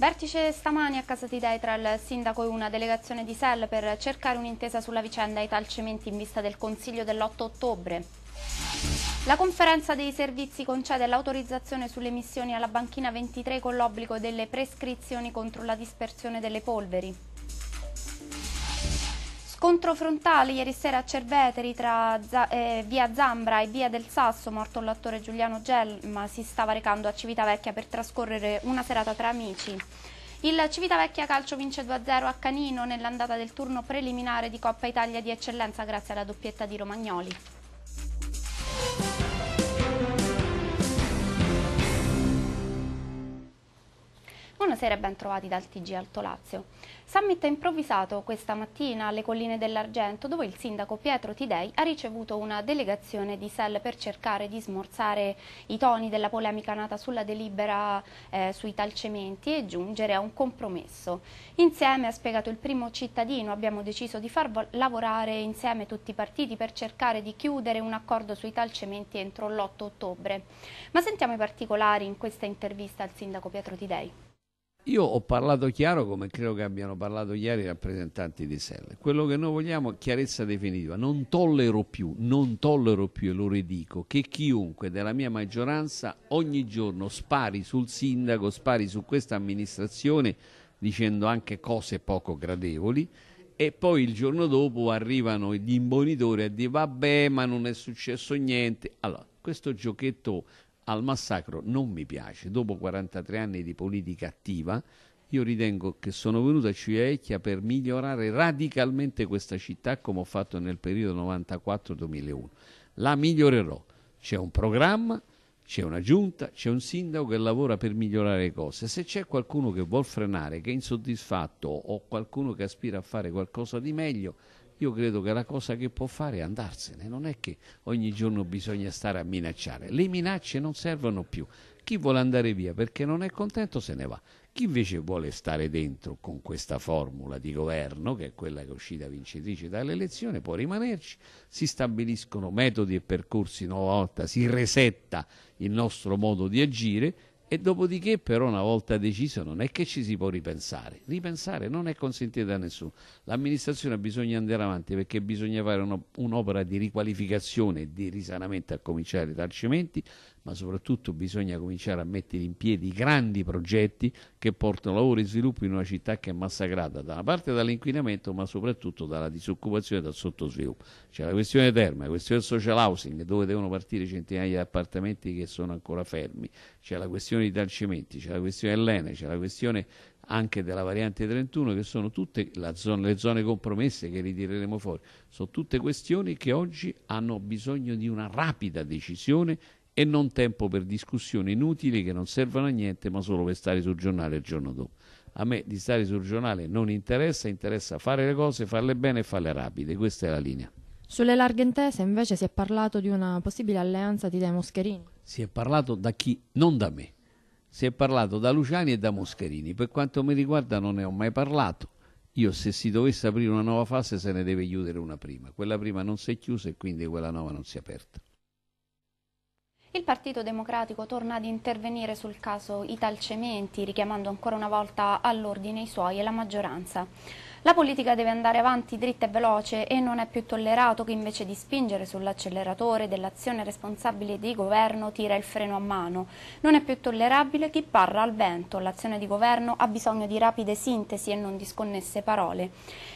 Vertice stamani a Casa Tidei tra il sindaco e una delegazione di SEL per cercare un'intesa sulla vicenda Italcementi in vista del Consiglio dell'8 ottobre. La conferenza dei servizi concede l'autorizzazione sulle emissioni alla banchina 23 con l'obbligo delle prescrizioni contro la dispersione delle polveri. Scontro frontale ieri sera a Cerveteri tra eh, via Zambra e via del Sasso, morto l'attore Giuliano Gelma, si stava recando a Civitavecchia per trascorrere una serata tra amici. Il Civitavecchia Calcio vince 2-0 a Canino nell'andata del turno preliminare di Coppa Italia di Eccellenza grazie alla doppietta di Romagnoli. Buonasera e ben trovati dal TG Alto Lazio. Summit improvvisato questa mattina alle colline dell'Argento dove il sindaco Pietro Tidei ha ricevuto una delegazione di SEL per cercare di smorzare i toni della polemica nata sulla delibera eh, sui talcementi e giungere a un compromesso. Insieme, ha spiegato il primo cittadino, abbiamo deciso di far lavorare insieme tutti i partiti per cercare di chiudere un accordo sui talcementi entro l'8 ottobre. Ma sentiamo i particolari in questa intervista al sindaco Pietro Tidei. Io ho parlato chiaro come credo che abbiano parlato ieri i rappresentanti di SEL. Quello che noi vogliamo è chiarezza definitiva. Non tollero più, non tollero più, e lo ridico, che chiunque della mia maggioranza ogni giorno spari sul sindaco, spari su questa amministrazione dicendo anche cose poco gradevoli e poi il giorno dopo arrivano gli imbonitori a dire vabbè ma non è successo niente. Allora, questo giochetto al massacro non mi piace. Dopo 43 anni di politica attiva, io ritengo che sono venuto a Civitavecchia per migliorare radicalmente questa città come ho fatto nel periodo 94-2001. La migliorerò. C'è un programma, c'è una giunta, c'è un sindaco che lavora per migliorare le cose. Se c'è qualcuno che vuol frenare, che è insoddisfatto o qualcuno che aspira a fare qualcosa di meglio, io credo che la cosa che può fare è andarsene, non è che ogni giorno bisogna stare a minacciare, le minacce non servono più, chi vuole andare via perché non è contento se ne va, chi invece vuole stare dentro con questa formula di governo, che è quella che è uscita vincitrice dalle elezioni, può rimanerci, si stabiliscono metodi e percorsi una volta, si resetta il nostro modo di agire e dopodiché però una volta deciso non è che ci si può ripensare, ripensare non è consentito a nessuno, l'amministrazione bisogna andare avanti perché bisogna fare un'opera di riqualificazione e di risanamento a cominciare dai cementi, ma soprattutto bisogna cominciare a mettere in piedi grandi progetti che portano lavoro e sviluppo in una città che è massacrata da una parte dall'inquinamento ma soprattutto dalla disoccupazione e dal sottosviluppo. C'è la questione terma, la questione social housing dove devono partire centinaia di appartamenti che sono ancora fermi, c'è la questione di Talcimenti, c'è la questione dell'Ene, c'è la questione anche della variante 31 che sono tutte zona, le zone compromesse che ritireremo fuori, sono tutte questioni che oggi hanno bisogno di una rapida decisione e non tempo per discussioni inutili che non servono a niente ma solo per stare sul giornale il giorno dopo. A me di stare sul giornale non interessa, interessa fare le cose, farle bene e farle rapide, questa è la linea. Sulle larghe intese invece si è parlato di una possibile alleanza di De Moscherini. Si è parlato da chi? Non da me. Si è parlato da Luciani e da Moscherini. Per quanto mi riguarda non ne ho mai parlato. Io se si dovesse aprire una nuova fase se ne deve chiudere una prima. Quella prima non si è chiusa e quindi quella nuova non si è aperta. Il Partito Democratico torna ad intervenire sul caso Italcementi, richiamando ancora una volta all'ordine i suoi e la maggioranza. La politica deve andare avanti dritta e veloce e non è più tollerato che invece di spingere sull'acceleratore dell'azione responsabile di governo tira il freno a mano. Non è più tollerabile chi parla al vento, l'azione di governo ha bisogno di rapide sintesi e non di sconnesse parole.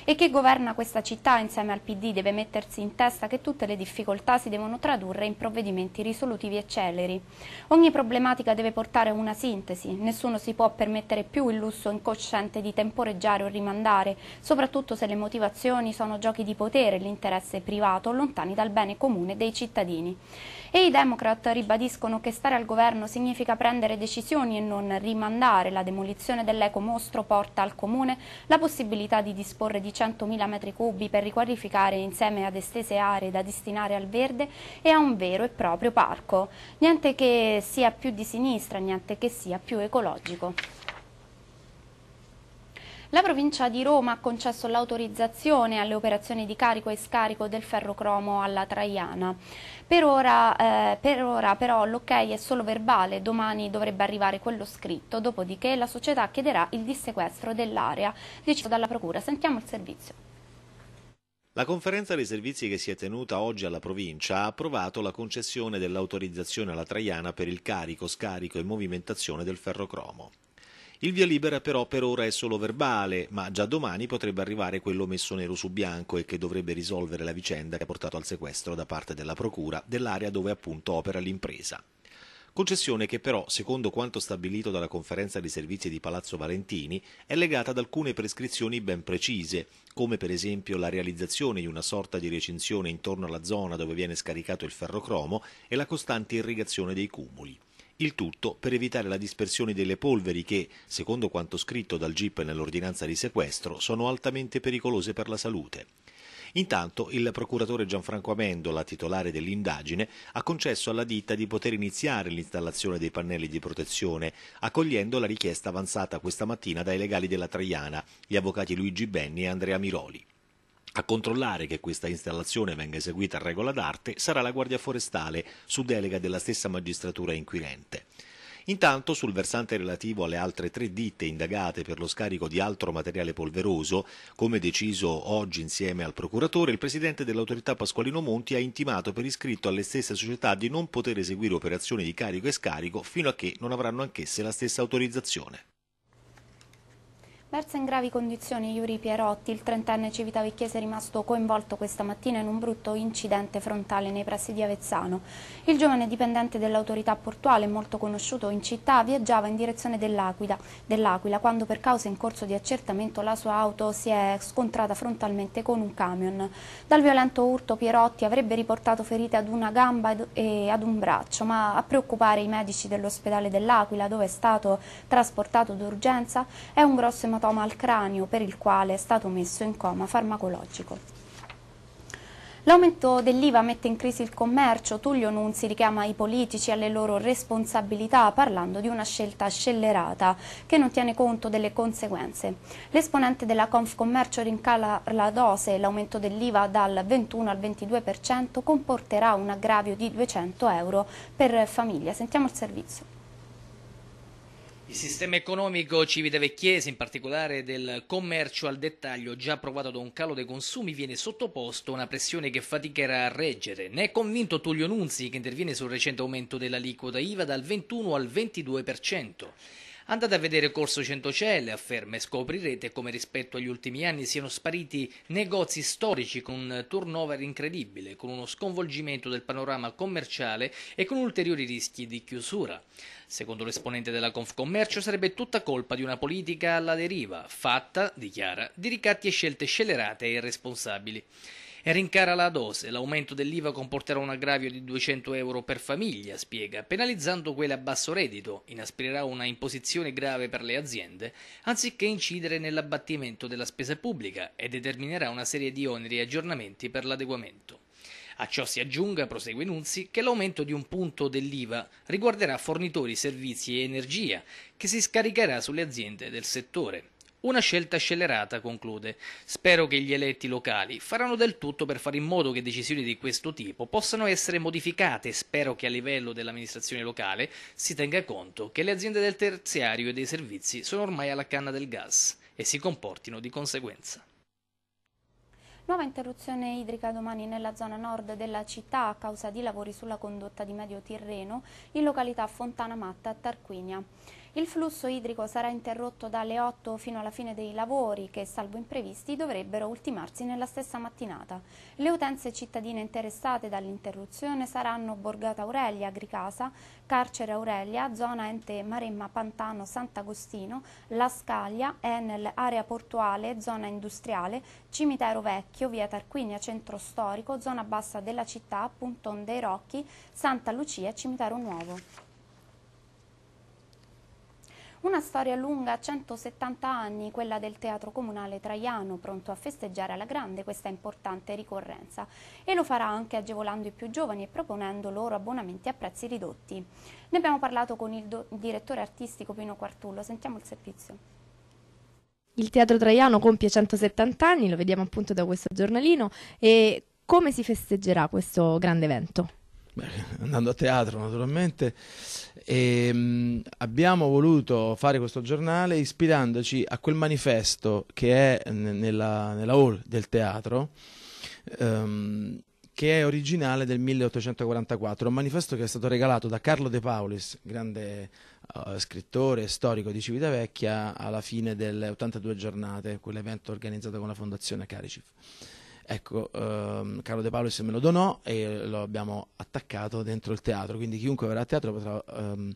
E chi governa questa città insieme al PD deve mettersi in testa che tutte le difficoltà si devono tradurre in provvedimenti risolutivi e celeri. Ogni problematica deve portare una sintesi, nessuno si può permettere più il lusso incosciente di temporeggiare o rimandare, soprattutto se le motivazioni sono giochi di potere e l'interesse privato lontani dal bene comune dei cittadini. E i Democrat ribadiscono che stare al governo significa prendere decisioni e non rimandare. La demolizione dell'ecomostro porta al comune la possibilità di disporre di 100.000 metri cubi per riqualificare insieme ad estese aree da destinare al verde e a un vero e proprio parco. Niente che sia più di sinistra, niente che sia più ecologico. La provincia di Roma ha concesso l'autorizzazione alle operazioni di carico e scarico del ferrocromo alla Traiana. Per ora, eh, per ora però l'ok è solo verbale, domani dovrebbe arrivare quello scritto, dopodiché la società chiederà il dissequestro dell'area, deciso dalla Procura. Sentiamo il servizio. La conferenza dei servizi che si è tenuta oggi alla provincia ha approvato la concessione dell'autorizzazione alla Traiana per il carico, scarico e movimentazione del ferrocromo. Il via libera però per ora è solo verbale, ma già domani potrebbe arrivare quello messo nero su bianco e che dovrebbe risolvere la vicenda che ha portato al sequestro da parte della Procura dell'area dove appunto opera l'impresa. Concessione che però, secondo quanto stabilito dalla conferenza di servizi di Palazzo Valentini, è legata ad alcune prescrizioni ben precise, come per esempio la realizzazione di una sorta di recinzione intorno alla zona dove viene scaricato il ferrocromo e la costante irrigazione dei cumuli. Il tutto per evitare la dispersione delle polveri che, secondo quanto scritto dal GIP nell'ordinanza di sequestro, sono altamente pericolose per la salute. Intanto il procuratore Gianfranco Amendola, titolare dell'indagine, ha concesso alla ditta di poter iniziare l'installazione dei pannelli di protezione, accogliendo la richiesta avanzata questa mattina dai legali della Traiana, gli avvocati Luigi Benni e Andrea Miroli. A controllare che questa installazione venga eseguita a regola d'arte sarà la Guardia Forestale, su delega della stessa magistratura inquirente. Intanto, sul versante relativo alle altre tre ditte indagate per lo scarico di altro materiale polveroso, come deciso oggi insieme al procuratore, il presidente dell'autorità Pasqualino Monti ha intimato per iscritto alle stesse società di non poter eseguire operazioni di carico e scarico fino a che non avranno anch'esse la stessa autorizzazione. Versa in gravi condizioni Yuri Pierotti, il trentenne civitavecchiese rimasto coinvolto questa mattina in un brutto incidente frontale nei pressi di Avezzano. Il giovane dipendente dell'autorità portuale, molto conosciuto in città, viaggiava in direzione dell'Aquila, dell quando per causa in corso di accertamento la sua auto si è scontrata frontalmente con un camion. Dal violento urto Pierotti avrebbe riportato ferite ad una gamba e ad un braccio, ma a preoccupare i medici dell'ospedale dell'Aquila, dove è stato trasportato d'urgenza, è un grosso ematomo ematoma al cranio per il quale è stato messo in coma farmacologico. L'aumento dell'IVA mette in crisi il commercio, Tullio Nunzi richiama i politici alle loro responsabilità parlando di una scelta scellerata che non tiene conto delle conseguenze. L'esponente della Confcommercio rincala la dose, l'aumento dell'IVA dal 21 al 22% comporterà un aggravio di 200 euro per famiglia. Sentiamo il servizio. Il sistema economico civitavecchiese, in particolare del commercio al dettaglio, già provato da un calo dei consumi, viene sottoposto a una pressione che faticherà a reggere. Ne è convinto Tullio Nunzi, che interviene sul recente aumento dell'aliquota IVA dal 21 al 22%. Andate a vedere Corso Centocelle, afferma, e scoprirete come rispetto agli ultimi anni siano spariti negozi storici con un turnover incredibile, con uno sconvolgimento del panorama commerciale e con ulteriori rischi di chiusura. Secondo l'esponente della Confcommercio sarebbe tutta colpa di una politica alla deriva, fatta, dichiara, di ricatti e scelte scellerate e irresponsabili e rincara la dose. L'aumento dell'IVA comporterà un aggravio di 200 euro per famiglia, spiega, penalizzando quelle a basso reddito, inasprirà una imposizione grave per le aziende, anziché incidere nell'abbattimento della spesa pubblica e determinerà una serie di oneri e aggiornamenti per l'adeguamento. A ciò si aggiunga, prosegue Nunzi, che l'aumento di un punto dell'IVA riguarderà fornitori, servizi e energia, che si scaricherà sulle aziende del settore. Una scelta scellerata, conclude. Spero che gli eletti locali faranno del tutto per fare in modo che decisioni di questo tipo possano essere modificate spero che a livello dell'amministrazione locale si tenga conto che le aziende del terziario e dei servizi sono ormai alla canna del gas e si comportino di conseguenza. Nuova interruzione idrica domani nella zona nord della città a causa di lavori sulla condotta di Medio Tirreno in località Fontana Matta a Tarquinia. Il flusso idrico sarà interrotto dalle 8 fino alla fine dei lavori che, salvo imprevisti, dovrebbero ultimarsi nella stessa mattinata. Le utenze cittadine interessate dall'interruzione saranno Borgata Aurelia, Agricasa, Carcere Aurelia, zona ente Maremma Pantano Sant'Agostino, La Scaglia, Enel Area Portuale, zona industriale, Cimitero Vecchio, via Tarquinia Centro Storico, zona bassa della città, Punton dei Rocchi, Santa Lucia, Cimitero Nuovo. Una storia lunga 170 anni, quella del Teatro Comunale Traiano, pronto a festeggiare alla grande questa importante ricorrenza e lo farà anche agevolando i più giovani e proponendo loro abbonamenti a prezzi ridotti. Ne abbiamo parlato con il direttore artistico Pino Quartullo, sentiamo il servizio. Il Teatro Traiano compie 170 anni, lo vediamo appunto da questo giornalino, e come si festeggerà questo grande evento? Beh, andando a teatro naturalmente e, mh, abbiamo voluto fare questo giornale ispirandoci a quel manifesto che è nella, nella hall del teatro um, che è originale del 1844, un manifesto che è stato regalato da Carlo De Paulis, grande uh, scrittore e storico di Civitavecchia, alla fine delle 82 giornate, quell'evento organizzato con la Fondazione Caricif. Ecco, ehm, Carlo De Paulis me lo donò e lo abbiamo attaccato dentro il teatro, quindi chiunque verrà a teatro potrà ehm,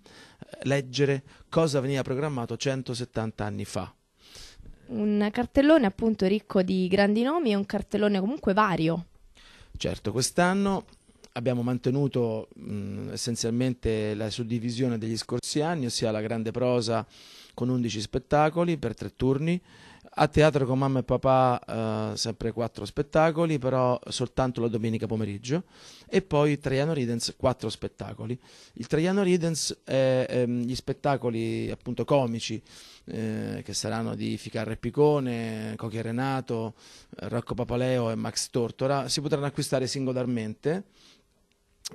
leggere cosa veniva programmato 170 anni fa. Un cartellone appunto ricco di grandi nomi e un cartellone comunque vario. Certo, quest'anno abbiamo mantenuto mh, essenzialmente la suddivisione degli scorsi anni, ossia la grande prosa con 11 spettacoli per tre turni, a teatro con mamma e papà eh, sempre quattro spettacoli, però soltanto la domenica pomeriggio. E poi Traiano Ridens, quattro spettacoli. Il Traiano Ridens è ehm, gli spettacoli appunto comici eh, che saranno di Ficarra e Picone, Cochi Renato, Rocco Papaleo e Max Tortora. Si potranno acquistare singolarmente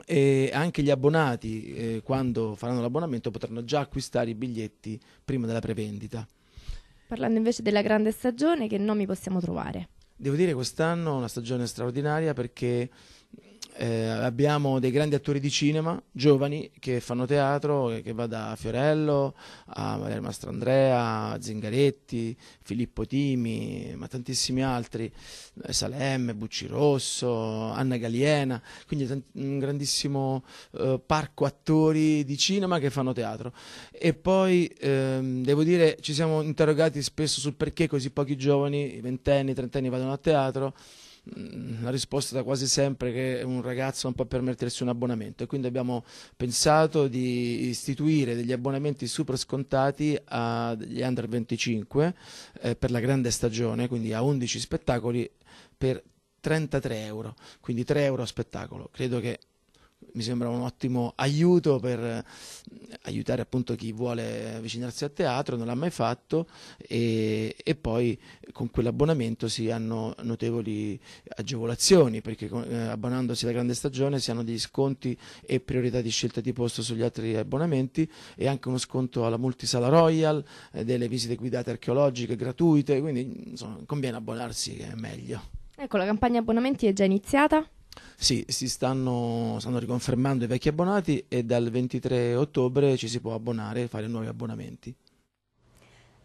e anche gli abbonati eh, quando faranno l'abbonamento potranno già acquistare i biglietti prima della prevendita. Parlando invece della grande stagione, che nomi possiamo trovare? Devo dire quest'anno una stagione straordinaria perché eh, abbiamo dei grandi attori di cinema, giovani, che fanno teatro, che va da Fiorello a Valerio Mastrandrea, Zingaretti, Filippo Timi, ma tantissimi altri, eh, Salemme, Bucci Rosso, Anna Galiena, quindi un grandissimo eh, parco attori di cinema che fanno teatro. E poi ehm, devo dire, ci siamo interrogati spesso sul perché così pochi giovani, ventenni, trentenni vadano a teatro la risposta è quasi sempre che un ragazzo non può permettersi un abbonamento e quindi abbiamo pensato di istituire degli abbonamenti super scontati agli under 25 eh, per la grande stagione, quindi a 11 spettacoli per 33 euro, quindi 3 euro a spettacolo. Credo che mi sembra un ottimo aiuto per eh, aiutare appunto chi vuole avvicinarsi a teatro, non l'ha mai fatto e, e poi con quell'abbonamento si hanno notevoli agevolazioni perché eh, abbonandosi alla grande stagione si hanno degli sconti e priorità di scelta di posto sugli altri abbonamenti e anche uno sconto alla multisala Royal, eh, delle visite guidate archeologiche gratuite, quindi insomma, conviene abbonarsi che è meglio. Ecco, la campagna abbonamenti è già iniziata? Sì, si stanno, stanno, riconfermando i vecchi abbonati e dal 23 ottobre ci si può abbonare e fare nuovi abbonamenti.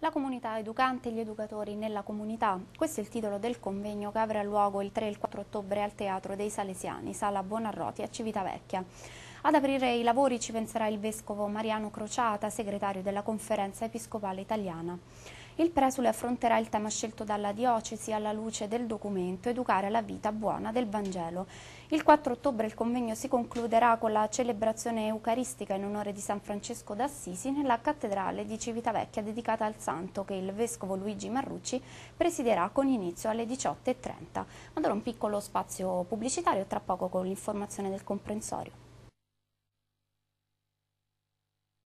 La comunità educante e gli educatori nella comunità. Questo è il titolo del convegno che avrà luogo il 3 e il 4 ottobre al Teatro dei Salesiani, Sala Buonarroti a Civitavecchia. Ad aprire i lavori ci penserà il Vescovo Mariano Crociata, segretario della Conferenza Episcopale Italiana. Il presule affronterà il tema scelto dalla diocesi alla luce del documento Educare alla vita buona del Vangelo. Il 4 ottobre il convegno si concluderà con la celebrazione eucaristica in onore di San Francesco d'Assisi nella cattedrale di Civitavecchia dedicata al santo che il vescovo Luigi Marrucci presiderà con inizio alle 18.30. Mandrò un piccolo spazio pubblicitario tra poco con l'informazione del comprensorio.